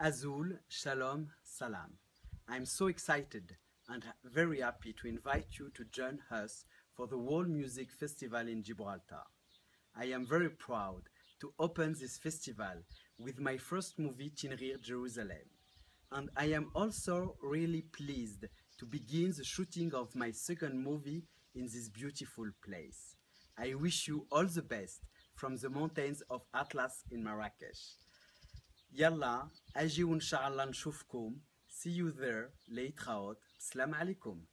Azul, Shalom, Salam. I'm so excited and very happy to invite you to join us for the World Music Festival in Gibraltar. I am very proud to open this festival with my first movie, Tinghir Jerusalem. And I am also really pleased to begin the shooting of my second movie in this beautiful place. I wish you all the best from the mountains of Atlas in Marrakesh. يلا أجي وإن شاء الله نشوفكم. See you there. ليتراوت السلام عليكم.